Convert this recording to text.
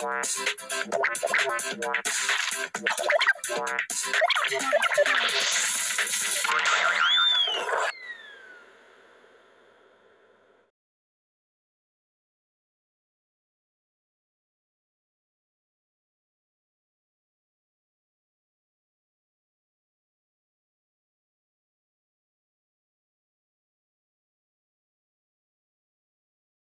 What?